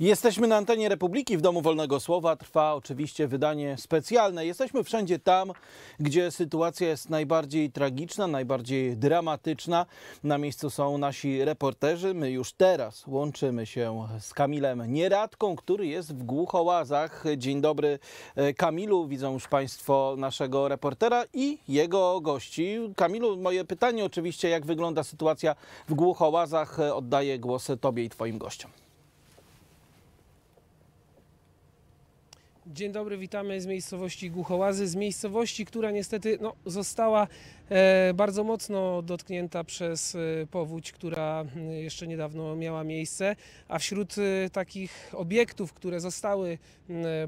Jesteśmy na antenie Republiki w Domu Wolnego Słowa. Trwa oczywiście wydanie specjalne. Jesteśmy wszędzie tam, gdzie sytuacja jest najbardziej tragiczna, najbardziej dramatyczna. Na miejscu są nasi reporterzy. My już teraz łączymy się z Kamilem Nieradką, który jest w Głuchołazach. Dzień dobry e, Kamilu. Widzą już Państwo naszego reportera i jego gości. Kamilu, moje pytanie oczywiście, jak wygląda sytuacja w Głuchołazach? E, Oddaję głos Tobie i Twoim gościom. Dzień dobry, witamy z miejscowości Głuchołazy, z miejscowości, która niestety no, została bardzo mocno dotknięta przez e, powódź, która jeszcze niedawno miała miejsce, a wśród e, takich obiektów, które zostały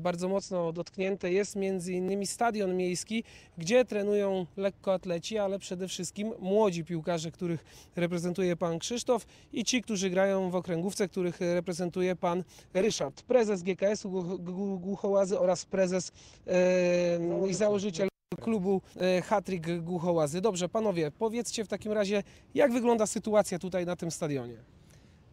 bardzo mocno dotknięte jest między innymi stadion miejski, gdzie trenują lekkoatleci, ale przede wszystkim młodzi piłkarze, których reprezentuje pan Krzysztof i ci, którzy grają w okręgówce, których reprezentuje pan Ryszard, prezes GKS-u Głuch- Głuch- Głuchołazy oraz prezes e, i założyciel klubu e, Hatryk Głuchołazy. Dobrze, panowie, powiedzcie w takim razie, jak wygląda sytuacja tutaj na tym stadionie?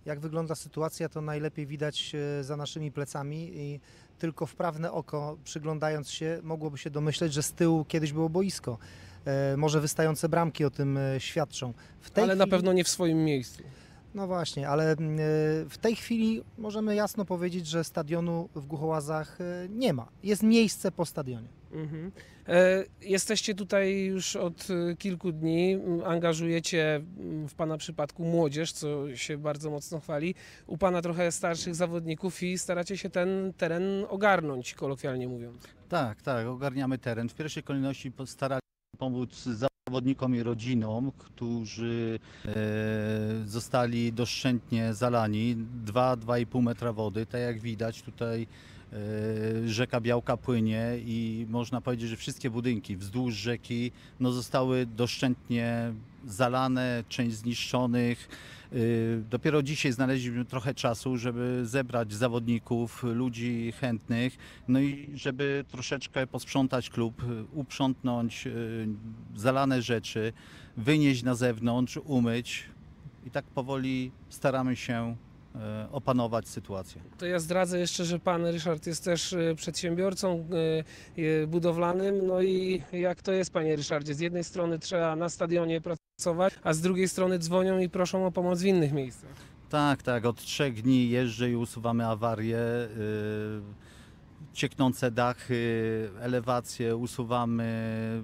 Jak wygląda sytuacja, to najlepiej widać e, za naszymi plecami i tylko wprawne oko, przyglądając się, mogłoby się domyśleć, że z tyłu kiedyś było boisko. E, Może wystające bramki o tym świadczą. Ale na chwili, pewno nie w swoim miejscu. No właśnie, ale w tej chwili możemy jasno powiedzieć, że stadionu w Głuchołazach nie ma. Jest miejsce po stadionie. Mhm. E, Jesteście tutaj już od e, kilku dni, angażujecie m, w Pana przypadku młodzież, co się bardzo mocno chwali. U Pana trochę starszych zawodników i staracie się ten teren ogarnąć, kolokwialnie mówiąc. Tak, tak, ogarniamy teren. W pierwszej kolejności starali się pomóc zawodnikom i rodzinom, którzy e, zostali doszczętnie zalani. 2-2,5 metra wody. Tak jak widać tutaj e, rzeka Białka płynie i można powiedzieć, że wszystkie budynki wzdłuż rzeki no, zostały doszczętnie zalane, część zniszczonych. Y, Dopiero dzisiaj znaleźliśmy trochę czasu, żeby zebrać zawodników, ludzi chętnych, no i żeby troszeczkę posprzątać klub, uprzątnąć y, zalane rzeczy, wynieść na zewnątrz, umyć. I tak powoli staramy się opanować sytuację. To ja zdradzę jeszcze, że Pan Ryszard jest też e, przedsiębiorcą e, e, budowlanym. No i jak to jest, Panie Ryszardzie? Z jednej strony trzeba na stadionie pracować, a z drugiej strony dzwonią i proszą o pomoc w innych miejscach. Tak, tak. Od trzech dni jeżdżę i usuwamy awarie. Cieknące dachy, elewacje usuwamy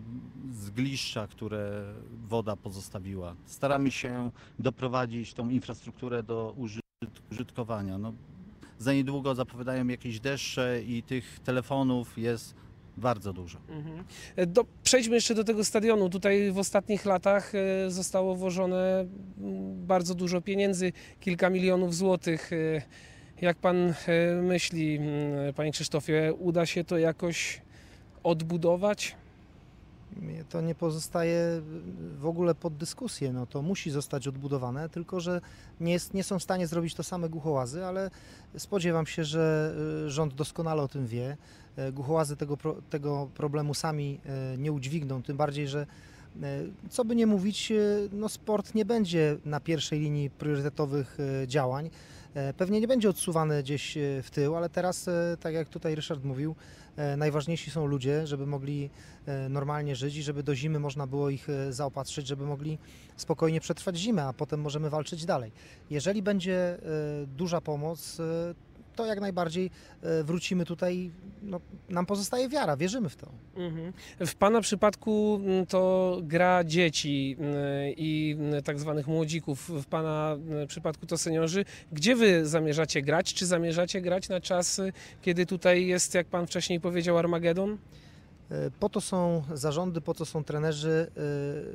z gliszcza, które woda pozostawiła. Staramy się doprowadzić tą infrastrukturę do użyt- użytkowania. No, za niedługo zapowiadają jakieś deszcze i tych telefonów jest bardzo dużo. Mhm. E, Do, przejdźmy jeszcze do tego stadionu. Tutaj w ostatnich latach e, zostało włożone mm, bardzo dużo pieniędzy, kilka milionów złotych. E, Jak pan myśli, mm, panie Krzysztofie, uda się to jakoś odbudować? To nie pozostaje w ogóle pod dyskusję. No to musi zostać odbudowane, tylko że nie, jest, nie są w stanie zrobić to same głuchołazy, ale spodziewam się, że y, rząd doskonale o tym wie. E, Głuchołazy tego, tego problemu sami e, nie udźwigną, tym bardziej, że e, co by nie mówić, no sport nie będzie na pierwszej linii priorytetowych działań. Pewnie nie będzie odsuwany gdzieś w tył, ale teraz, tak jak tutaj Ryszard mówił, najważniejsi są ludzie, żeby mogli e, normalnie żyć i żeby do zimy można było ich e, zaopatrzyć, żeby mogli spokojnie przetrwać zimę, a potem możemy walczyć dalej. Jeżeli będzie e, duża pomoc, e, to jak najbardziej e, wrócimy tutaj. No, nam pozostaje wiara, wierzymy w to. Mhm. W Pana przypadku mm, to gra dzieci mm, i mm, tak zwanych młodzików, w Pana przypadku to seniorzy. Gdzie Wy zamierzacie grać? Czy zamierzacie grać na czas, y, kiedy tutaj jest, jak Pan wcześniej powiedział, Armagedon? E, Po to są zarządy, po to są trenerzy,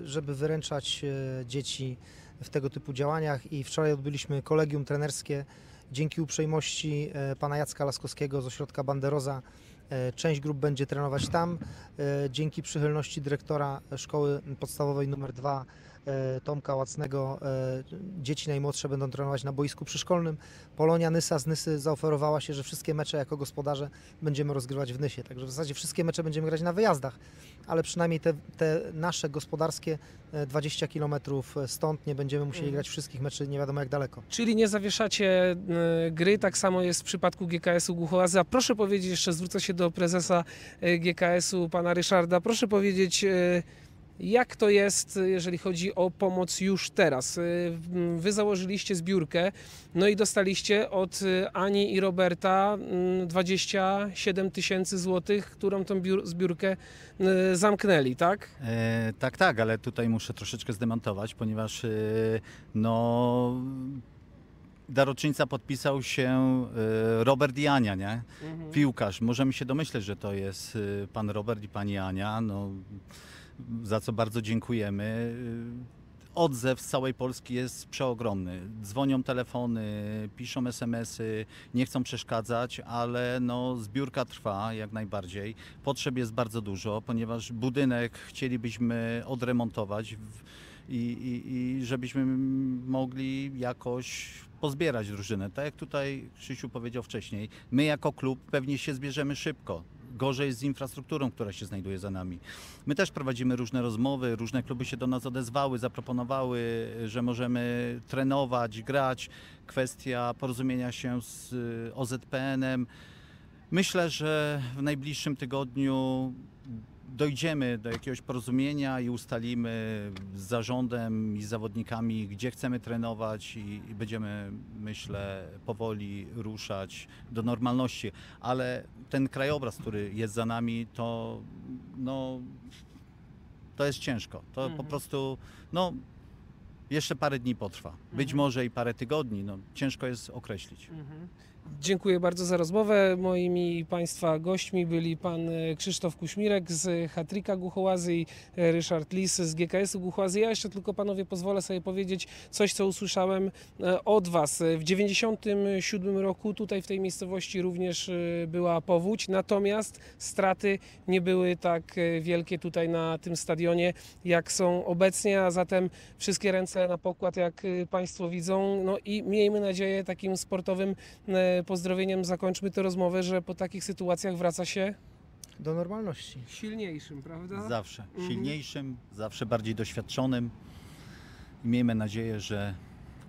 e, żeby wyręczać dzieci w tego typu działaniach i wczoraj odbyliśmy kolegium trenerskie dzięki uprzejmości e, pana Jacka Laskowskiego z ośrodka Banderoza. e, Część grup będzie trenować tam. E, Dzięki przychylności dyrektora szkoły podstawowej numer 2 e, Tomka Łacnego e, dzieci najmłodsze będą trenować na boisku przyszkolnym. Polonia Nysa z Nysy zaoferowała się, że wszystkie mecze jako gospodarze będziemy rozgrywać w Nysie. Także w zasadzie wszystkie mecze będziemy grać na wyjazdach, ale przynajmniej te, te nasze gospodarskie e, 20 km stąd nie będziemy musieli Mhm. grać wszystkich meczy nie wiadomo jak daleko. Czyli nie zawieszacie e, gry, tak samo jest w przypadku GKS-u Głuchołazy. A proszę powiedzieć, jeszcze zwrócę się do prezesa e, GKS-u, pana Ryszarda, proszę powiedzieć, e, jak to jest, jeżeli chodzi o pomoc już teraz? M, Wy założyliście zbiórkę, no i dostaliście od e, Ani i Roberta mm, 27 tysięcy złotych, którą tą zbiórkę e, zamknęli, tak? E, tak, tak, ale tutaj muszę troszeczkę zdemontować, ponieważ no, daroczyńca podpisał się Robert i Ania, nie? Piłkarz. Możemy się domyśleć, że to jest pan Robert i pani Ania, no, za co bardzo dziękujemy. Odzew z całej Polski jest przeogromny. Dzwonią telefony, piszą SMS-y, nie chcą przeszkadzać, ale no, zbiórka trwa jak najbardziej. Potrzeb jest bardzo dużo, ponieważ budynek chcielibyśmy odremontować i, i, i żebyśmy mogli jakoś pozbierać drużynę. Tak jak tutaj Krzysiu powiedział wcześniej, my jako klub pewnie się zbierzemy szybko. Gorzej z infrastrukturą, która się znajduje za nami. My też prowadzimy różne rozmowy, różne kluby się do nas odezwały, zaproponowały, że możemy trenować, grać. Kwestia porozumienia się z y, OZPN-em. Myślę, że w najbliższym tygodniu dojdziemy do jakiegoś porozumienia i ustalimy z zarządem i z zawodnikami, gdzie chcemy trenować i, i będziemy, myślę, powoli ruszać do normalności. Ale ten krajobraz, który jest za nami, to no, to jest ciężko. To Mhm. po prostu, no, jeszcze parę dni potrwa. Być Mhm. może i parę tygodni. No, ciężko jest określić. Dziękuję bardzo za rozmowę. Moimi Państwa gośćmi byli Pan e, Krzysztof Kuśmirek z Hatrika Głuchołazy i e, Ryszard Lis z GKS-u Głuchołazy. Ja jeszcze tylko Panowie pozwolę sobie powiedzieć coś, co usłyszałem e, od Was. W 97 roku tutaj w tej miejscowości również była powódź, natomiast straty nie były tak wielkie tutaj na tym stadionie, jak są obecnie, a zatem wszystkie ręce na pokład, jak Państwo widzą. No i miejmy nadzieję takim sportowym pozdrowieniem zakończmy tę rozmowę, że po takich sytuacjach wraca się Do normalności. silniejszym, prawda? Zawsze Mhm. silniejszym, zawsze bardziej doświadczonym. I miejmy nadzieję, że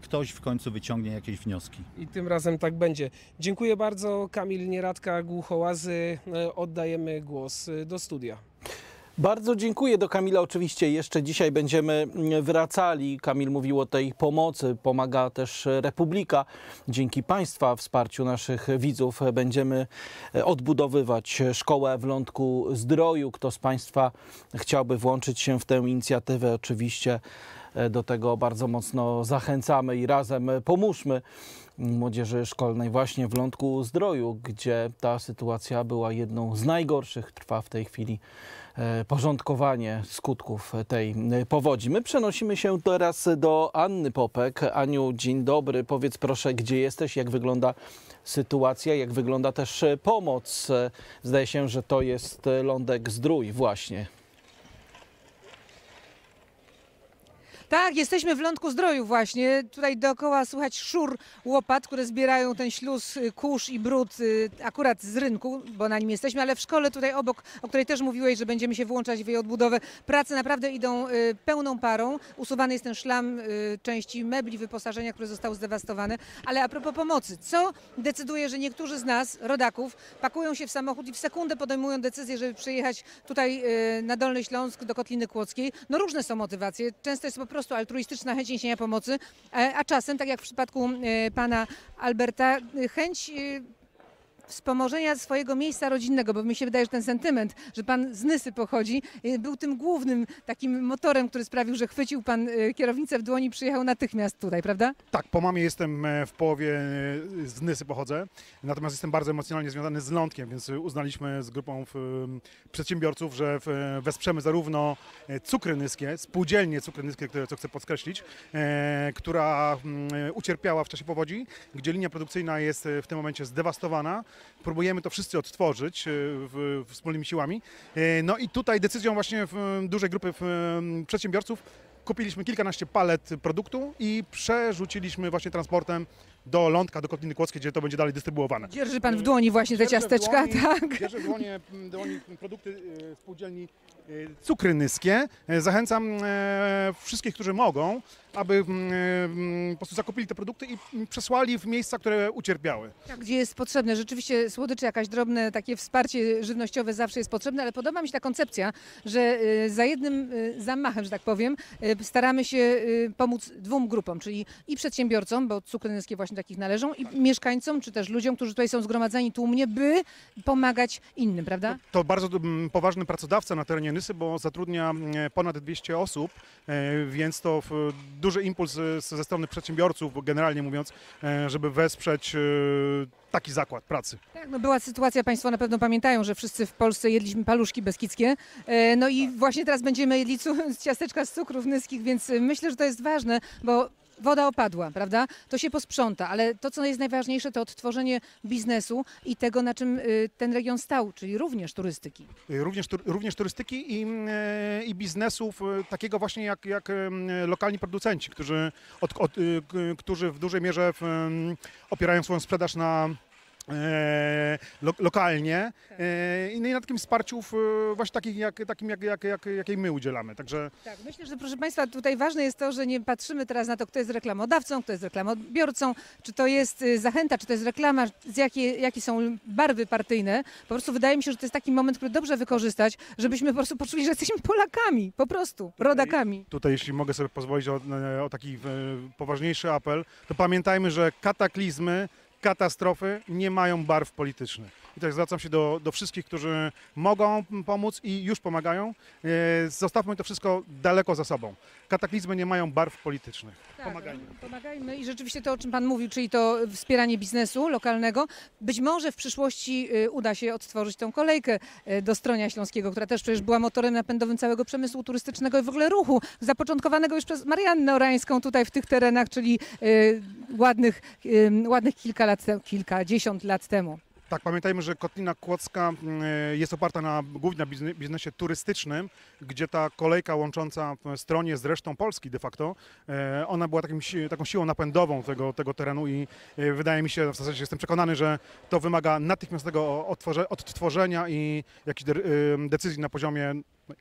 ktoś w końcu wyciągnie jakieś wnioski. I tym razem tak będzie. Dziękuję bardzo. Kamil Nieradka, Głuchołazy. E, Oddajemy głos e, do studia. Bardzo dziękuję do Kamila. Oczywiście jeszcze dzisiaj będziemy mm, wracali. Kamil mówił o tej pomocy. Pomaga też Republika. Dzięki Państwa wsparciu naszych widzów będziemy e, odbudowywać szkołę w Lądku Zdroju. Kto z Państwa chciałby włączyć się w tę inicjatywę, oczywiście e, do tego bardzo mocno zachęcamy i razem pomóżmy młodzieży szkolnej właśnie w Lądku Zdroju, gdzie ta sytuacja była jedną z najgorszych. Trwa w tej chwili e, porządkowanie skutków tej e, powodzi. My przenosimy się teraz do Anny Popek. Aniu, dzień dobry. Powiedz proszę, gdzie jesteś, jak wygląda sytuacja, jak wygląda też e, pomoc. Zdaje się, że to jest Lądek Zdrój właśnie. Tak, jesteśmy w Lądku Zdroju właśnie. Tutaj dookoła słychać szur łopat, które zbierają ten śluz, y, kurz i brud y, akurat z rynku, bo na nim jesteśmy, ale w szkole tutaj obok, o której też mówiłeś, że będziemy się włączać w jej odbudowę, prace naprawdę idą y, pełną parą. Usuwany jest ten szlam części mebli, wyposażenia, które zostały zdewastowane. Ale a propos pomocy, co decyduje, że niektórzy z nas, rodaków, pakują się w samochód i w sekundę podejmują decyzję, żeby przyjechać tutaj na Dolny Śląsk do Kotliny Kłodzkiej? No różne są motywacje. Często jest po prostu altruistyczna chęć niesienia pomocy, e, a czasem, tak jak w przypadku e, pana Alberta, e, chęć wspomożenia swojego miejsca rodzinnego, bo mi się wydaje, że ten sentyment, że pan z Nysy pochodzi, e, był tym głównym takim motorem, który sprawił, że chwycił pan e, kierownicę w dłoni i przyjechał natychmiast tutaj, prawda? Tak, po mamie jestem e, w połowie e, z Nysy pochodzę, natomiast jestem bardzo emocjonalnie związany z Lądkiem, więc uznaliśmy z grupą przedsiębiorców, że wesprzemy zarówno e, cukry nyskie, spółdzielnie cukry nyskie, które, co chcę podkreślić, e, która ucierpiała w czasie powodzi, gdzie linia produkcyjna jest e, w tym momencie zdewastowana. Próbujemy to wszyscy odtworzyć e, w, wspólnymi siłami. E, No i tutaj decyzją właśnie dużej grupy przedsiębiorców kupiliśmy kilkanaście palet produktu i przerzuciliśmy właśnie transportem do Lądka, do Kotliny Kłodzkiej, gdzie to będzie dalej dystrybuowane. Dzierży pan w dłoni właśnie te Dzierżę ciasteczka, dłoni- tak? Dzierżę w dłoni, dłoni produkty e, spółdzielni Cukry Nyskie. E, Zachęcam e, wszystkich, którzy mogą, aby mm, e, mm, po prostu zakupili te produkty i mm, przesłali w miejsca, które ucierpiały. Tak, gdzie jest potrzebne. Rzeczywiście słodycze, jakaś drobne takie wsparcie żywnościowe zawsze jest potrzebne, ale podoba mi się ta koncepcja, że za jednym zamachem, że tak powiem, staramy się pomóc dwóm grupom, czyli i przedsiębiorcom, bo cukry nyskie właśnie takich należą, i mieszkańcom, czy też ludziom, którzy tutaj są zgromadzeni tłumnie, by pomagać innym, prawda? To bardzo mm, poważny pracodawca na terenie Nysy, bo zatrudnia mm, ponad 200 osób, e, więc to duży impuls e, ze strony przedsiębiorców, generalnie mówiąc, e, żeby wesprzeć e, taki zakład pracy. Tak, no była sytuacja, Państwo na pewno pamiętają, że wszyscy w Polsce jedliśmy paluszki beskidzkie. E, No i właśnie teraz będziemy jedli ciasteczka z cukrów nyskich, więc e, myślę, że to jest ważne, bo woda opadła, prawda? To się posprząta, ale to, co jest najważniejsze, to odtworzenie biznesu i tego, na czym y, ten region stał, czyli również turystyki. Również, tur- również turystyki i, e, i biznesów e, takiego właśnie jak, jak lokalni producenci, którzy, od, od, y, którzy w dużej mierze w, opierają swoją sprzedaż na lo, lokalnie e, i na takim wsparciu właśnie takich jak, takim, jak, jak, jak, jakiej my udzielamy. Także Tak, myślę, że proszę Państwa, tutaj ważne jest to, że nie patrzymy teraz na to, kto jest reklamodawcą, kto jest reklamodbiorcą, czy to jest y, zachęta, czy to jest reklama, z jakie, jakie są barwy partyjne. Po prostu wydaje mi się, że to jest taki moment, który dobrze wykorzystać, żebyśmy po prostu poczuli, że jesteśmy Polakami, po prostu, rodakami. tutaj, jeśli mogę sobie pozwolić o, o taki e, poważniejszy apel, to pamiętajmy, że kataklizmy, katastrofy nie mają barw politycznych. I tak zwracam się do, do wszystkich, którzy mogą pomóc i już pomagają. E, Zostawmy to wszystko daleko za sobą. Kataklizmy nie mają barw politycznych. Pomagajmy. Pomagajmy i rzeczywiście to, o czym Pan mówił, czyli to wspieranie biznesu lokalnego. Być może w przyszłości y, uda się odtworzyć tą kolejkę y, do Stronia Śląskiego, która też przecież była motorem napędowym całego przemysłu turystycznego i w ogóle ruchu, zapoczątkowanego już przez Mariannę Orańską tutaj w tych terenach, czyli y, ładnych, ładnych kilka lat, te- kilkadziesiąt lat temu. Tak, pamiętajmy, że Kotlina Kłodzka e, jest oparta na, głównie na bizne- biznesie turystycznym, gdzie ta kolejka łącząca stronie z resztą Polski de facto, e, ona była takim, taką siłą napędową tego, tego terenu i e, wydaje mi się, w zasadzie jestem przekonany, że to wymaga natychmiastowego odtworze, odtworzenia i jakichś de, decyzji na poziomie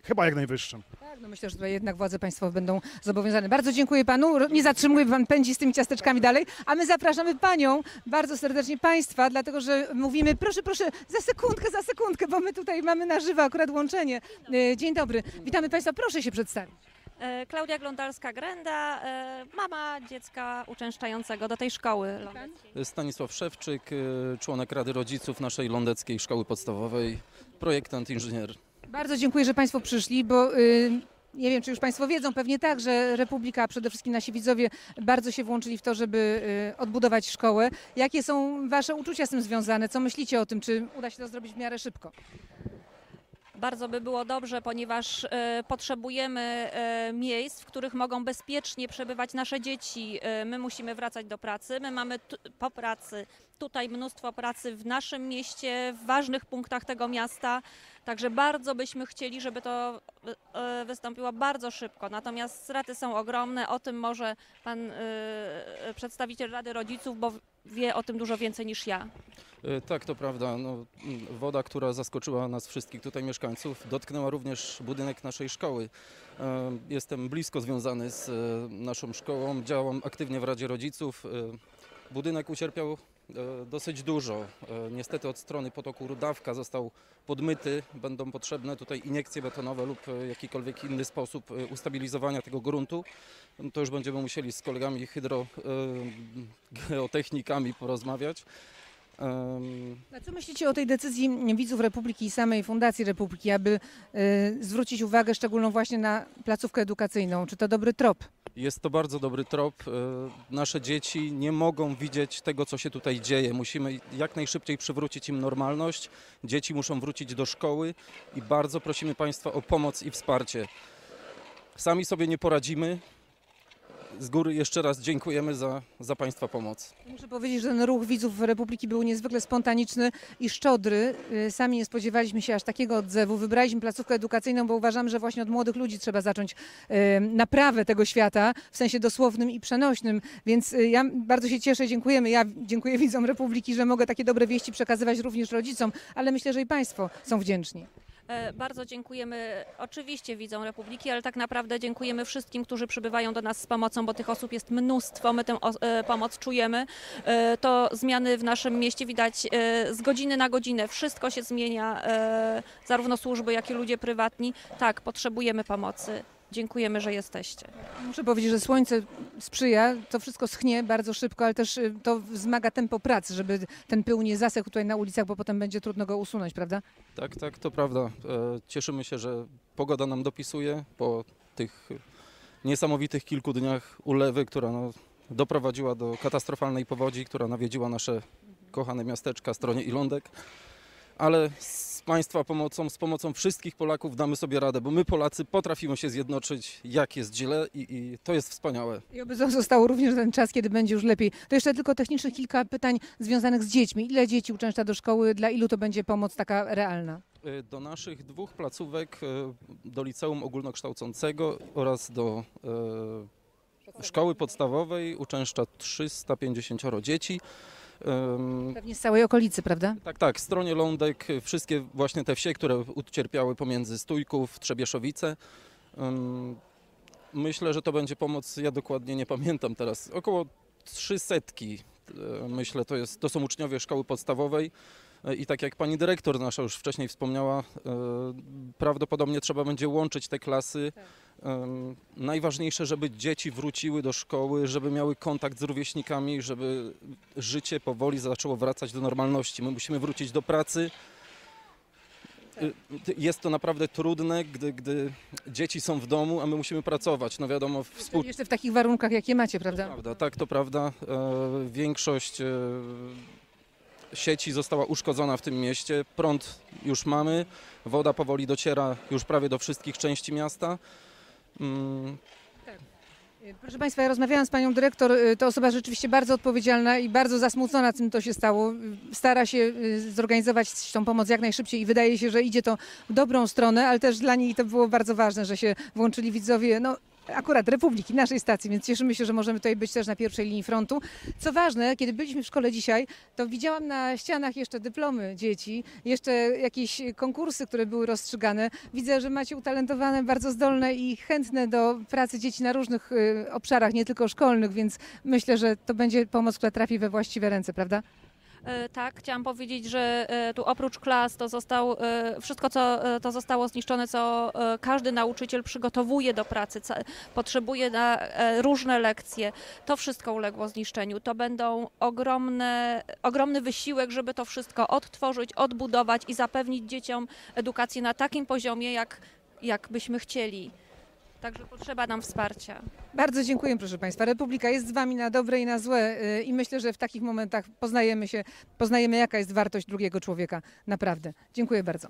chyba jak najwyższym. Tak, no myślę, że tutaj jednak władze państwowe będą zobowiązane. Bardzo dziękuję panu. Nie zatrzymuję, bo pan pędzi z tymi ciasteczkami dalej, a my zapraszamy panią bardzo serdecznie państwa, dlatego że mówimy, proszę, proszę, za sekundkę, za sekundkę, bo my tutaj mamy na żywo akurat łączenie. E, Dzień dobry. Witamy państwa, proszę się przedstawić. E, Klaudia Glądalska-Grenda, e, mama dziecka uczęszczającego do tej szkoły lądeckiej. Stanisław Szewczyk, y, członek Rady Rodziców naszej Lądeckiej Szkoły Podstawowej, projektant, inżynier. Bardzo dziękuję, że państwo przyszli, bo y, nie wiem, czy już państwo wiedzą, pewnie tak, że Republika, a przede wszystkim nasi widzowie bardzo się włączyli w to, żeby y, odbudować szkołę. Jakie są wasze uczucia z tym związane? Co myślicie o tym? Czy uda się to zrobić w miarę szybko? Bardzo by było dobrze, ponieważ e, potrzebujemy e, miejsc, w których mogą bezpiecznie przebywać nasze dzieci. E, my musimy wracać do pracy. My mamy po pracy tutaj mnóstwo pracy w naszym mieście, w ważnych punktach tego miasta. Także bardzo byśmy chcieli, żeby to e, wystąpiło bardzo szybko. Natomiast straty są ogromne. O tym może pan e, przedstawiciel Rady Rodziców, bo wie o tym dużo więcej niż ja. Tak, to prawda. No, woda, która zaskoczyła nas wszystkich tutaj mieszkańców, dotknęła również budynek naszej szkoły. E, Jestem blisko związany z e, naszą szkołą, działam aktywnie w Radzie Rodziców. E, Budynek ucierpiał e, dosyć dużo. E, Niestety od strony potoku Rudawka został podmyty. Będą potrzebne tutaj iniekcje betonowe lub e, jakikolwiek inny sposób e, ustabilizowania tego gruntu. To już będziemy musieli z kolegami hydrogeotechnikami porozmawiać. A co myślicie o tej decyzji widzów Republiki i samej Fundacji Republiki, aby zwrócić uwagę szczególną właśnie na placówkę edukacyjną? Czy to dobry trop? Jest to bardzo dobry trop. E, Nasze dzieci nie mogą widzieć tego, co się tutaj dzieje. Musimy jak najszybciej przywrócić im normalność. Dzieci muszą wrócić do szkoły i bardzo prosimy Państwa o pomoc i wsparcie. Sami sobie nie poradzimy. Z góry jeszcze raz dziękujemy za, za Państwa pomoc. Muszę powiedzieć, że ten ruch widzów Republiki był niezwykle spontaniczny i szczodry. Y, Sami nie spodziewaliśmy się aż takiego odzewu. Wybraliśmy placówkę edukacyjną, bo uważamy, że właśnie od młodych ludzi trzeba zacząć naprawę tego świata w sensie dosłownym i przenośnym. Więc y, ja bardzo się cieszę, dziękujemy. Ja dziękuję widzom Republiki, że mogę takie dobre wieści przekazywać również rodzicom, ale myślę, że i Państwo są wdzięczni. E, Bardzo dziękujemy oczywiście widzom Republiki, ale tak naprawdę dziękujemy wszystkim, którzy przybywają do nas z pomocą, bo tych osób jest mnóstwo, my tę e, pomoc czujemy. E, To zmiany w naszym mieście widać z godziny na godzinę. Wszystko się zmienia, zarówno służby, jak i ludzie prywatni. Tak, potrzebujemy pomocy. Dziękujemy, że jesteście. Muszę powiedzieć, że słońce sprzyja, to wszystko schnie bardzo szybko, ale też y, to wzmaga tempo pracy, żeby ten pył nie zasechł tutaj na ulicach, bo potem będzie trudno go usunąć, prawda? Tak, tak, to prawda. E, Cieszymy się, że pogoda nam dopisuje po tych niesamowitych kilku dniach ulewy, która no, doprowadziła do katastrofalnej powodzi, która nawiedziła nasze kochane miasteczka, stronie Ilądek. Ale z Państwa pomocą, z pomocą wszystkich Polaków damy sobie radę, bo my Polacy potrafimy się zjednoczyć, jak jest źle i, i to jest wspaniałe. I oby został również ten czas, kiedy będzie już lepiej. To jeszcze tylko technicznych kilka pytań związanych z dziećmi. Ile dzieci uczęszcza do szkoły, dla ilu to będzie pomoc taka realna? Y, Do naszych dwóch placówek, y, do liceum ogólnokształcącego oraz do y, szkoły podstawowej uczęszcza 350 dzieci. Pewnie z całej okolicy, prawda? Tak, tak, w stronie Lądek wszystkie właśnie te wsie, które ucierpiały pomiędzy Stójków, Trzebieszowice. Myślę, że to będzie pomoc, ja dokładnie nie pamiętam teraz, około 300 myślę, to, jest, to są uczniowie szkoły podstawowej. Y, I tak jak pani dyrektor nasza już wcześniej wspomniała, y, prawdopodobnie trzeba będzie łączyć te klasy. Ym, Najważniejsze, żeby dzieci wróciły do szkoły, żeby miały kontakt z rówieśnikami, żeby życie powoli zaczęło wracać do normalności. My musimy wrócić do pracy. Y, ty- Jest to naprawdę trudne, gdy, gdy dzieci są w domu, a my musimy pracować. No wiadomo, współ... Jeszcze w takich warunkach, jakie macie, prawda? Prawda, tak, to prawda. E, Większość e, sieci została uszkodzona w tym mieście. Prąd już mamy, woda powoli dociera już prawie do wszystkich części miasta. Mm, Proszę Państwa, ja rozmawiałam z Panią Dyrektor, y, to osoba rzeczywiście bardzo odpowiedzialna i bardzo zasmucona tym, to się stało. Stara się y, zorganizować tą pomoc jak najszybciej i wydaje się, że idzie to w dobrą stronę, ale też dla niej to było bardzo ważne, że się włączyli widzowie, no akurat Republiki, naszej stacji, więc cieszymy się, że możemy tutaj być też na pierwszej linii frontu. Co ważne, kiedy byliśmy w szkole dzisiaj, to widziałam na ścianach jeszcze dyplomy dzieci, jeszcze jakieś konkursy, które były rozstrzygane. Widzę, że macie utalentowane, bardzo zdolne i chętne do pracy dzieci na różnych y, obszarach, nie tylko szkolnych, więc myślę, że to będzie pomoc, która trafi we właściwe ręce, prawda? E, Tak, chciałam powiedzieć, że e, tu oprócz klas to został, e, wszystko co to zostało zniszczone, co każdy nauczyciel przygotowuje do pracy, potrzebuje na różne lekcje, to wszystko uległo zniszczeniu. To będą ogromne, ogromny wysiłek, żeby to wszystko odtworzyć, odbudować i zapewnić dzieciom edukację na takim poziomie, jak, jak byśmy chcieli. Także potrzeba nam wsparcia. Bardzo dziękuję, proszę Państwa. Republika jest z Wami na dobre i na złe y, i myślę, że w takich momentach poznajemy się, poznajemy jaka jest wartość drugiego człowieka. Naprawdę. Dziękuję bardzo.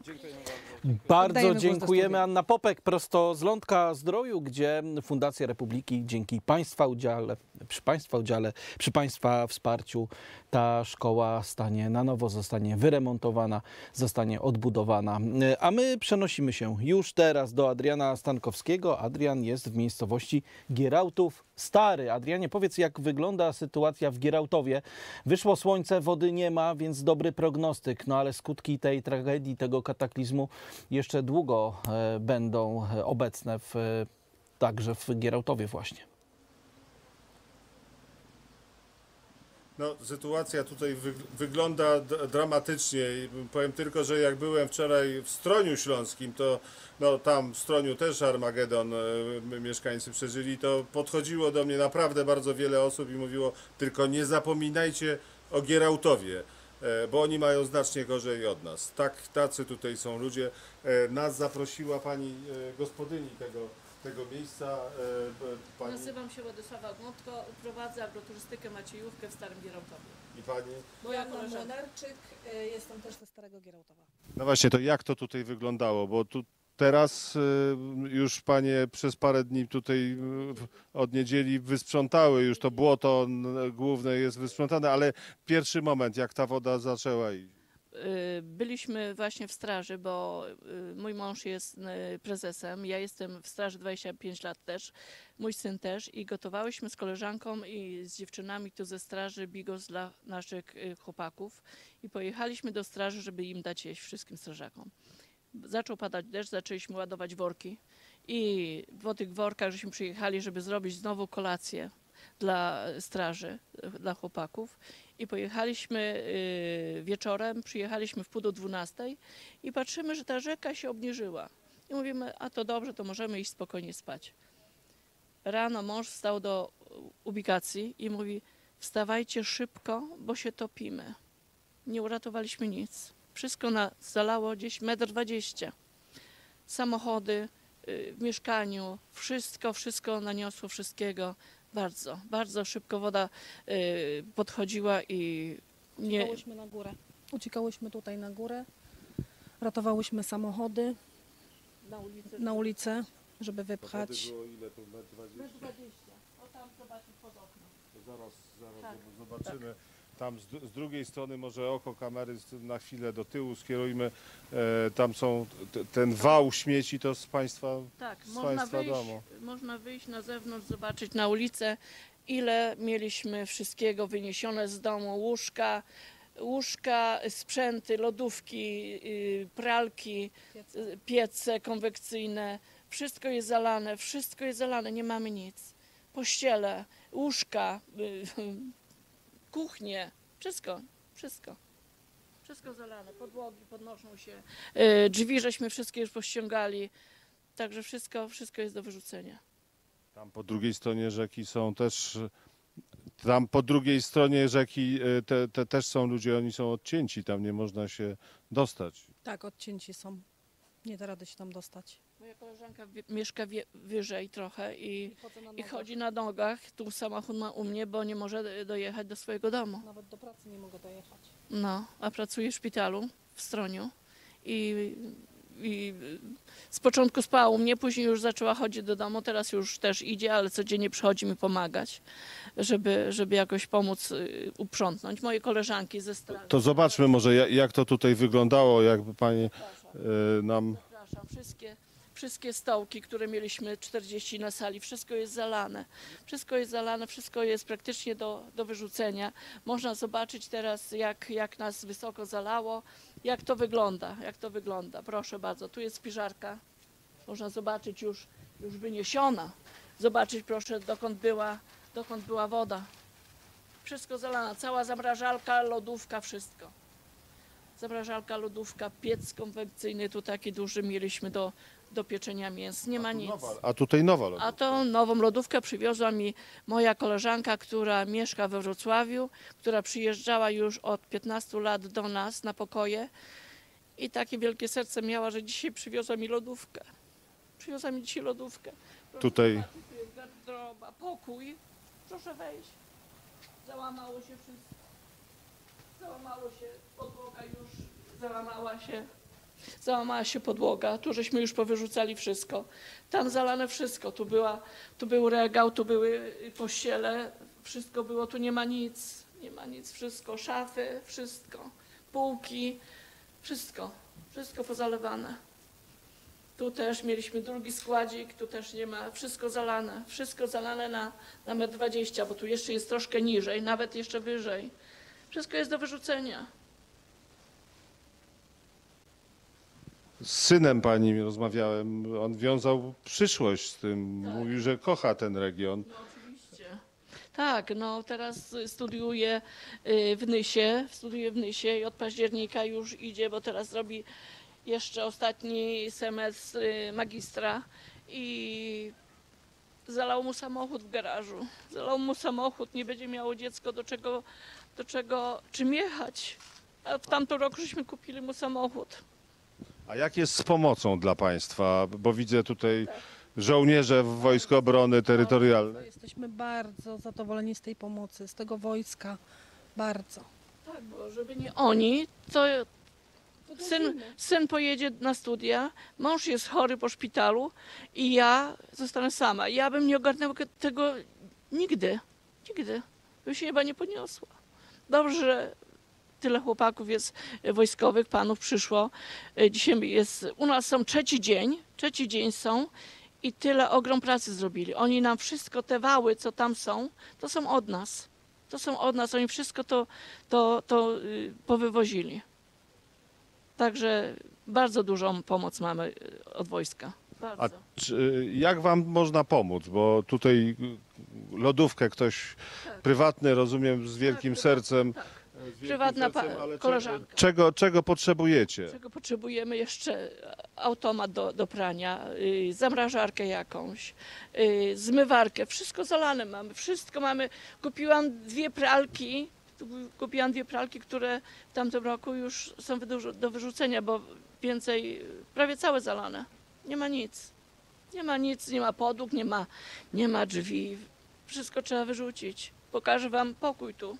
Bardzo Oddajemy dziękujemy. Anna Popek, prosto z Lądka Zdroju, gdzie Fundacja Republiki dzięki Państwa udziale, przy Państwa udziale, przy Państwa wsparciu ta szkoła stanie na nowo, zostanie wyremontowana, zostanie odbudowana. A my przenosimy się już teraz do Adriana Stankowskiego. Adrian jest w miejscowości Gierałtów Stary. Adrianie, powiedz jak wygląda sytuacja w Gierałtowie. Wyszło słońce, wody nie ma, więc dobry prognostyk, no ale skutki tej tragedii, tego kataklizmu jeszcze długo e, będą obecne w, e, także w Gierałtowie właśnie. No, sytuacja tutaj wy, wygląda dramatycznie. Powiem tylko, że jak byłem wczoraj w Stroniu Śląskim, to no, tam w Stroniu też Armagedon m- mieszkańcy przeżyli, to podchodziło do mnie naprawdę bardzo wiele osób i mówiło tylko nie zapominajcie o Gierałtowie, e, bo oni mają znacznie gorzej od nas. Tak, tacy tutaj są ludzie. E, Nas zaprosiła pani gospodyni tego, tego miejsca, e, pani Nazywam się Władysława Gmotko, prowadzę agroturystykę Maciejówkę w Starym Gierałtowie. i pani. Moja koleżanka. Młynarczyk, y, jestem też ze Starego Gierałtowa. No właśnie, to jak to tutaj wyglądało? Bo tu Teraz y, już panie przez parę dni tutaj od niedzieli wysprzątały, już to błoto główne jest wysprzątane, ale pierwszy moment, jak ta woda zaczęła iść. Y, Byliśmy właśnie w straży, bo y, mój mąż jest y, prezesem, ja jestem w straży 25 lat też, mój syn też i gotowałyśmy z koleżanką i z dziewczynami tu ze straży bigos dla naszych chłopaków i pojechaliśmy do straży, żeby im dać jeść wszystkim strażakom. Zaczął padać deszcz, zaczęliśmy ładować worki i po tych workach żeśmy przyjechali, żeby zrobić znowu kolację dla straży, dla chłopaków i pojechaliśmy y, wieczorem, przyjechaliśmy w pół do dwunastej i patrzymy, że ta rzeka się obniżyła. I mówimy, a to dobrze, to możemy iść spokojnie spać. Rano mąż wstał do ubikacji i mówi, wstawajcie szybko, bo się topimy. Nie uratowaliśmy nic. Wszystko na, zalało gdzieś metr dwadzieścia. Samochody y, w mieszkaniu, wszystko, wszystko naniosło wszystkiego. Bardzo, bardzo szybko woda y, podchodziła i nie, Uciekałyśmy na górę. Uciekałyśmy tutaj na górę. Ratowałyśmy samochody na ulicy. na ulicę, żeby wypchać. ile to metr 20? O tam zobaczyć pod okno. Zaraz, zaraz Tak, zobaczymy. Tam z, z drugiej strony może oko kamery na chwilę do tyłu skierujmy. E, tam są t, ten wał śmieci to z państwa Tak, z można państwa wyjść, domu. można wyjść na zewnątrz, zobaczyć na ulicę, ile mieliśmy wszystkiego wyniesione z domu, łóżka, łóżka, sprzęty, lodówki, y, pralki, y, piece konwekcyjne, wszystko jest zalane, wszystko jest zalane, nie mamy nic. Pościele, łóżka, y, kuchnie, wszystko, wszystko. Wszystko zalane, podłogi podnoszą się, y, drzwi żeśmy wszystkie już pościągali, także wszystko, wszystko jest do wyrzucenia. Tam po drugiej stronie rzeki są też. Tam po drugiej stronie rzeki e, te, te też są ludzie, oni są odcięci, tam nie można się dostać. Tak, odcięci są. Nie da rady się tam dostać. Moja koleżanka mieszka wie, wyżej trochę i, na i chodzi na nogach. Tu samochód ma u mnie, bo nie może dojechać do swojego domu. Nawet do pracy nie mogę dojechać. No, a pracuje w szpitalu w Stroniu i, i z początku spała u mnie, później już zaczęła chodzić do domu, teraz już też idzie, ale codziennie przychodzi mi pomagać, żeby, żeby jakoś pomóc y, uprzątnąć. Moje koleżanki ze straży. To zobaczmy może jak, to tutaj wyglądało, jakby pani e, nam. Zapraszam. Wszystkie, wszystkie stołki, które mieliśmy 40 na sali, wszystko jest zalane. Wszystko jest zalane, wszystko jest praktycznie do, do wyrzucenia. Można zobaczyć teraz, jak, jak nas wysoko zalało, jak to wygląda, jak to wygląda. Proszę bardzo, tu jest spiżarka. Można zobaczyć już, już wyniesiona. Zobaczyć proszę, dokąd była, dokąd była woda. Wszystko zalane, cała zamrażalka, lodówka, wszystko zamrażalka, lodówka, piec konwekcyjny, tu taki duży mieliśmy do, do pieczenia mięs. Nie ma nic. A tutaj nowa lodówka. A tą nową lodówkę przywiozła mi moja koleżanka, która mieszka we Wrocławiu, która przyjeżdżała już od 15 lat do nas na pokoje i takie wielkie serce miała, że dzisiaj przywiozła mi lodówkę. Przywiozła mi dzisiaj lodówkę. Proszę Tutaj- zobaczyć, Tu jest garderoba, pokój. Proszę wejść. Załamało się wszystko. Załamało się podłoga już, załamała się. Załamała się podłoga, tu żeśmy już powyrzucali wszystko. Tam zalane wszystko, tu, była, tu był regał, tu były pościele, wszystko było, tu nie ma nic, nie ma nic, wszystko, szafy, wszystko, półki, wszystko, wszystko pozalewane. Tu też mieliśmy drugi składzik, tu też nie ma, wszystko zalane, wszystko zalane na, na metr 20, bo tu jeszcze jest troszkę niżej, nawet jeszcze wyżej. Wszystko jest do wyrzucenia. Z synem pani rozmawiałem, on wiązał przyszłość z tym, mówił, że kocha ten region. No oczywiście. Tak, no teraz studiuję y, w Nysie, studiuję w Nysie i od października już idzie, bo teraz robi jeszcze ostatni semestr y, magistra i zalał mu samochód w garażu. Zalał mu samochód, nie będzie miało dziecko do czego, do czego, czym jechać. A w tamtym roku żeśmy kupili mu samochód. A jak jest z pomocą dla państwa? Bo widzę tutaj żołnierze w Wojsku Obrony Terytorialnej. Jesteśmy bardzo zadowoleni z tej pomocy, z tego wojska. Bardzo. Tak, bo żeby nie oni, to, Syn, syn pojedzie na studia, mąż jest chory po szpitalu i ja zostanę sama. Ja bym nie ogarnęła tego nigdy. Nigdy. Bym się chyba nie podniosła. Dobrze, tyle chłopaków jest e, wojskowych, panów przyszło. E, Dzisiaj jest, u nas są trzeci dzień, trzeci dzień są i tyle ogrom pracy zrobili. Oni nam wszystko te wały, co tam są, to są od nas. To są od nas, oni wszystko to, to, to y, powywozili. Także bardzo dużą pomoc mamy y, od wojska. A Bardzo. czy, jak wam można pomóc? Bo tutaj lodówkę ktoś prywatny, rozumiem, z wielkim Tak, sercem. tak. Prywatna pa- koleżanka. Czego, czego potrzebujecie? Czego potrzebujemy jeszcze? Automat do, do prania, y, zamrażarkę jakąś, y, zmywarkę, wszystko zalane mamy, wszystko mamy. Kupiłam dwie pralki, kupiłam dwie pralki, które w tamtym roku już są do wyrzucenia, bo więcej, y, prawie całe zalane. Nie ma nic. Nie ma nic, nie ma podłóg, nie ma, nie ma drzwi. Wszystko trzeba wyrzucić. Pokażę wam pokój tu,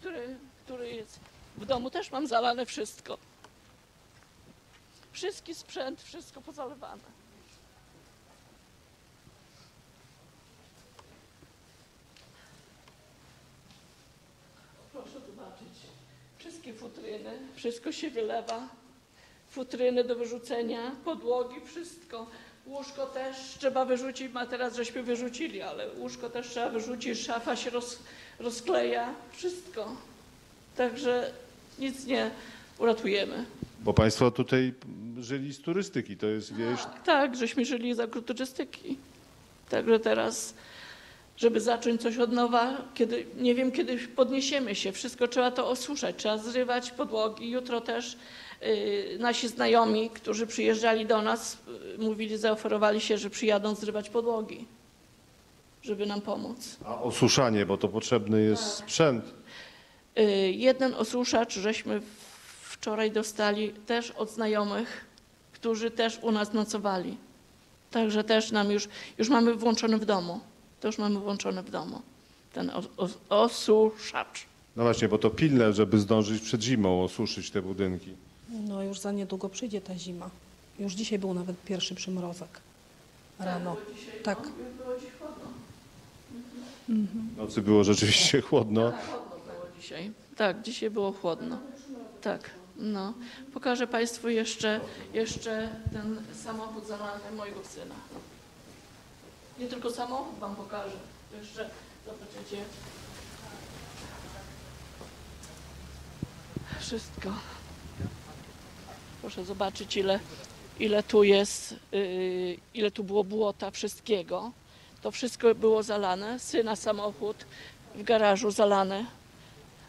który, który jest. W domu też mam zalane wszystko. Wszystki sprzęt, wszystko pozalewane. Proszę zobaczyć. Wszystkie futryny, wszystko się wylewa. Futryny do wyrzucenia, podłogi, wszystko. Łóżko też trzeba wyrzucić, materac żeśmy wyrzucili, ale łóżko też trzeba wyrzucić, szafa się roz, rozkleja, wszystko. Także nic nie uratujemy. Bo państwo tutaj żyli z turystyki, to jest wieś. Tak, żeśmy żyli za turystyki. Także teraz, żeby zacząć coś od nowa, kiedy, nie wiem, kiedy podniesiemy się, wszystko trzeba to osuszać, trzeba zrywać podłogi. Jutro też y, nasi znajomi, którzy przyjeżdżali do nas, y, mówili, zaoferowali się, że przyjadą zrywać podłogi, żeby nam pomóc. A osuszanie, bo to potrzebny jest sprzęt. Y, Jeden osuszacz żeśmy wczoraj dostali też od znajomych, którzy też u nas nocowali. Także też nam już, już mamy włączony w domu. To już mamy włączony w domu. Ten os, os, osuszacz. No właśnie, bo to pilne, żeby zdążyć przed zimą osuszyć te budynki. No już za niedługo przyjdzie ta zima. Już dzisiaj był nawet pierwszy przymrozek rano. Tak. W nocy było rzeczywiście chłodno. Było dzisiaj. Tak, dzisiaj było chłodno. Tak, no. Pokażę Państwu jeszcze, jeszcze ten samochód zalany mojego syna. Nie tylko samochód Wam pokażę. Jeszcze zobaczycie. Wszystko. Proszę zobaczyć, ile, ile tu jest, yy, ile tu było błota, wszystkiego. To wszystko było zalane. Syna samochód w garażu zalane.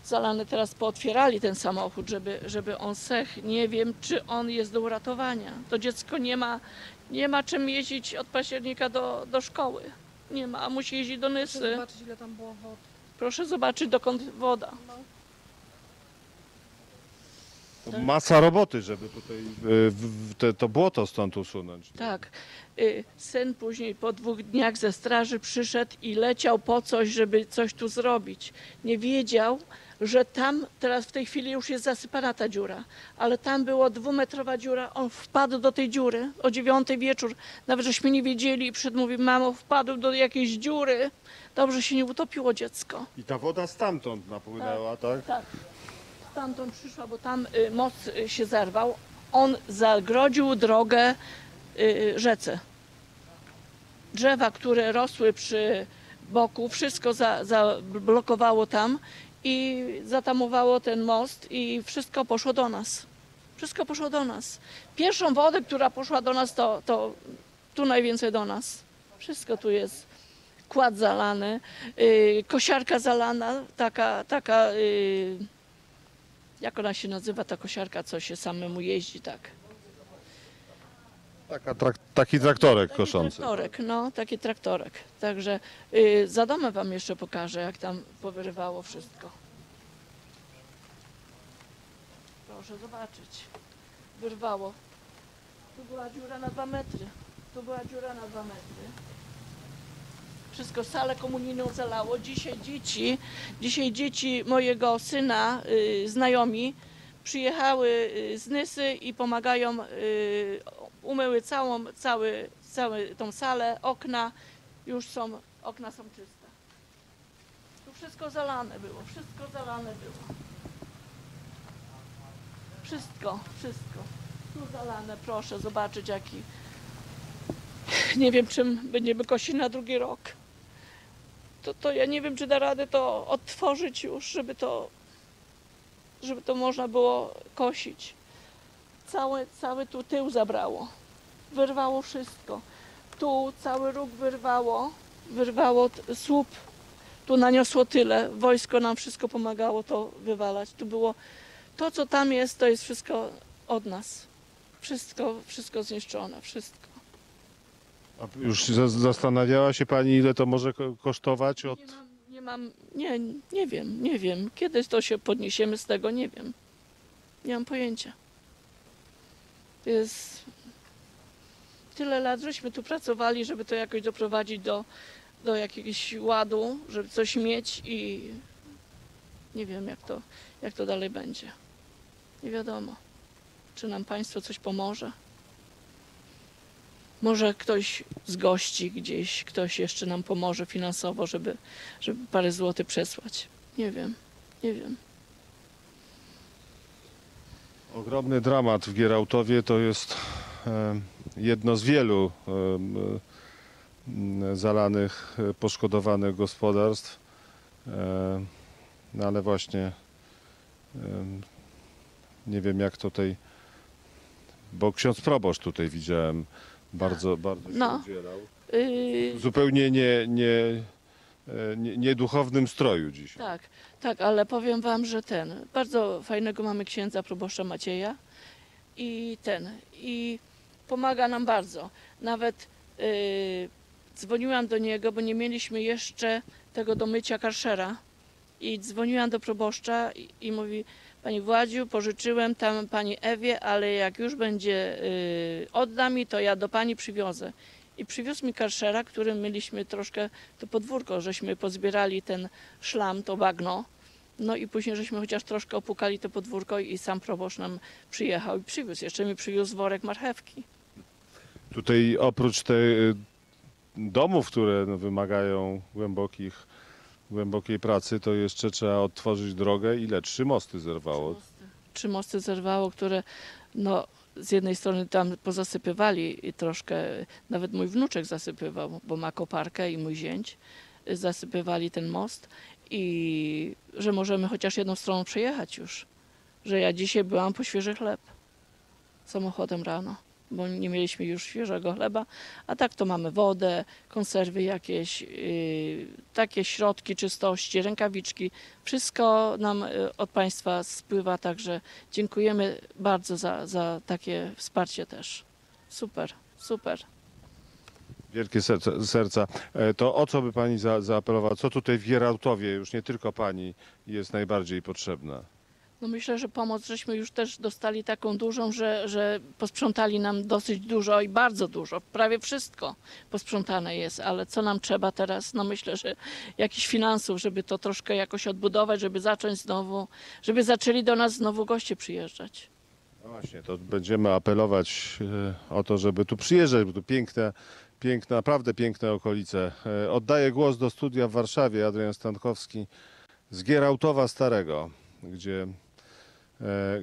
Zalane teraz pootwierali ten samochód, żeby, żeby on sech. Nie wiem, czy on jest do uratowania. To dziecko nie ma, nie ma czym jeździć od października do, do szkoły. Nie ma, musi jeździć do Proszę Nysy. zobaczyć, ile tam było wody. Proszę zobaczyć, dokąd woda. To Masa roboty, żeby tutaj y, w- w- te, to błoto stąd usunąć. Tak. Y, Syn później po dwóch dniach ze straży przyszedł i leciał po coś, żeby coś tu zrobić. Nie wiedział, że tam teraz w tej chwili już jest zasypana ta dziura, ale tam była dwumetrowa dziura. On wpadł do tej dziury o dziewiątej wieczór. Nawet żeśmy nie wiedzieli i przed mówi, mamo, wpadł do jakiejś dziury. Dobrze się nie utopiło dziecko. I ta woda stamtąd napłynęła, tak? Tak. Stamtąd przyszła, bo tam y, most y, się zerwał. On zagrodził drogę y, rzece. Drzewa, które rosły przy boku, wszystko za- zablokowało tam i zatamowało ten most i wszystko poszło do nas. Wszystko poszło do nas. Pierwszą wodę, która poszła do nas, to, to tu najwięcej do nas. Wszystko tu jest. Kład zalany, y, kosiarka zalana, taka, taka y, jak ona się nazywa, ta kosiarka, co się samemu jeździ, tak. Taka, trak, taki traktorek Taki koszący. traktorek, no, taki traktorek. Także y, za domem wam jeszcze pokażę, jak tam powyrywało wszystko. Proszę zobaczyć. Wyrwało. Tu była dziura na dwa metry. Tu była dziura na dwa metry. Wszystko salę komunijną zalało. Dzisiaj dzieci, dzisiaj dzieci mojego syna, y, znajomi, Przyjechały y, z Nysy i pomagają, y, umyły całą, cały, cały tą salę, okna, już są, okna są czyste. Tu wszystko zalane było, wszystko zalane było. Wszystko, wszystko. Tu zalane, proszę zobaczyć jaki. Nie wiem czym będziemy kosić na drugi rok. To, to ja nie wiem czy da radę to odtworzyć już, żeby to, żeby to można było kosić. Cały, cały tu tył zabrało. Wyrwało wszystko. Tu cały róg wyrwało, wyrwało słup. Tu naniosło tyle. Wojsko nam wszystko pomagało to wywalać. Tu było to, co tam jest, to jest wszystko od nas. Wszystko, wszystko zniszczone, wszystko. A już za- zastanawiała się Pani, ile to może ko- kosztować? Od... Nie mam, nie mam, nie, nie wiem, nie wiem. Kiedy to się podniesiemy z tego, nie wiem. Nie mam pojęcia. To jest tyle lat, żeśmy tu pracowali, żeby to jakoś doprowadzić do, do jakiegoś ładu, żeby coś mieć i nie wiem, jak to, jak to dalej będzie. Nie wiadomo, czy nam państwo coś pomoże. Może ktoś z gości gdzieś, ktoś jeszcze nam pomoże finansowo, żeby, żeby parę złotych przesłać. Nie wiem, nie wiem. Ogromny dramat w Gierałtowie to jest e, jedno z wielu e, m, zalanych, e, poszkodowanych gospodarstw. E, No ale właśnie e, nie wiem jak tutaj, bo ksiądz proboszcz tutaj widziałem bardzo, bardzo się No. udzielał. Yy, Zupełnie nie, nie, e, nie, nie duchownym stroju dzisiaj. tak, tak, ale powiem wam, że ten, bardzo fajnego mamy księdza proboszcza Macieja i ten, i pomaga nam bardzo. Nawet yy, dzwoniłam do niego, bo nie mieliśmy jeszcze tego do mycia karszera i dzwoniłam do proboszcza i, i mówi, Pani Władziu, pożyczyłem tam Pani Ewie, ale jak już będzie yy, odda mi, to ja do Pani przywiozę. I przywiózł mi karszera, którym mieliśmy troszkę to podwórko, żeśmy pozbierali ten szlam, to bagno. No i później żeśmy chociaż troszkę opukali to podwórko i sam proboszcz nam przyjechał i przywiózł. Jeszcze mi przywiózł worek marchewki. Tutaj oprócz tych domów, które no, wymagają głębokich, głębokiej pracy, to jeszcze trzeba odtworzyć drogę. Ile? Trzy mosty zerwało. Trzy mosty zerwało, które no, z jednej strony tam pozasypywali i troszkę, nawet mój wnuczek zasypywał, bo ma koparkę i mój zięć, y, zasypywali ten most i że możemy chociaż jedną stroną przejechać już. Że ja dzisiaj byłam po świeży chleb samochodem rano, bo nie mieliśmy już świeżego chleba, a tak to mamy wodę, konserwy jakieś, yy, takie środki czystości, rękawiczki. Wszystko nam y, od Państwa spływa, także dziękujemy bardzo za, za takie wsparcie też. Super, super. Wielkie serca. E, To o co by Pani za, zaapelowała? Co tutaj w Gierałtowie, już nie tylko Pani, jest najbardziej potrzebne? No myślę, że pomoc żeśmy już też dostali taką dużą, że, że posprzątali nam dosyć dużo i bardzo dużo. Prawie wszystko posprzątane jest, ale co nam trzeba teraz? No myślę, że jakichś finansów, żeby to troszkę jakoś odbudować, żeby zacząć znowu, żeby zaczęli do nas znowu goście przyjeżdżać. No właśnie, to będziemy apelować e, o to, żeby tu przyjeżdżać, bo tu piękne, piękne, naprawdę piękne okolice. E, Oddaję głos do studia w Warszawie, Adrian Stankowski z Gierałtowa Starego, gdzie,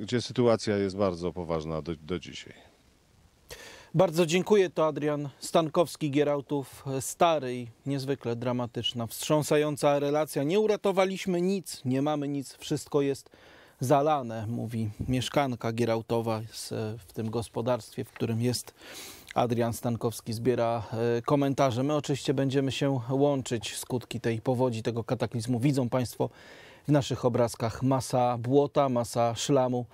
gdzie sytuacja jest bardzo poważna do, do dzisiaj. Bardzo dziękuję. To Adrian Stankowski, Gierałtów, stary i niezwykle dramatyczna, wstrząsająca relacja. Nie uratowaliśmy nic, nie mamy nic, wszystko jest zalane, mówi mieszkanka Gierałtowa w tym gospodarstwie, w którym jest Adrian Stankowski, zbiera e, komentarze. My oczywiście będziemy się łączyć. Skutki tej powodzi, tego kataklizmu widzą Państwo w naszych obrazkach masa błota, masa szlamu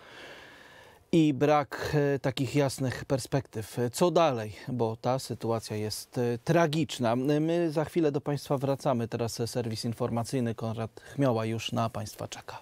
i brak e, takich jasnych perspektyw. Co dalej? Bo ta sytuacja jest e, tragiczna. My za chwilę do Państwa wracamy. Teraz serwis informacyjny Konrad Chmioła już na Państwa czeka.